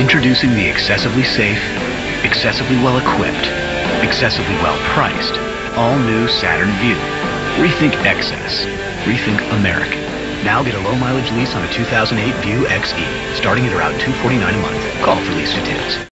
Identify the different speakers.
Speaker 1: Introducing the excessively safe, excessively well equipped, excessively well priced, all new Saturn Vue. Rethink excess. Rethink American. Now get a low mileage lease on a 2008 Vue XE, starting at around $249 a month. Call for lease details.